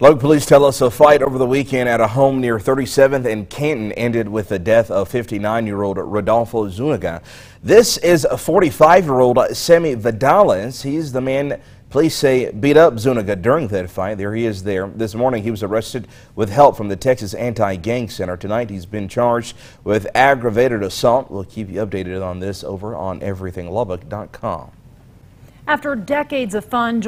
Local police tell us a fight over the weekend at a home near 37th and Canton ended with the death of 59-year-old Rodolfo Zuniga. This is 45-year-old Sammy Vidalis. He's the man police say beat up Zuniga during that fight. There he is there. This morning he was arrested with help from the Texas Anti-Gang Center. Tonight he's been charged with aggravated assault. We'll keep you updated on this over on everythinglubbock.com. After decades of fun,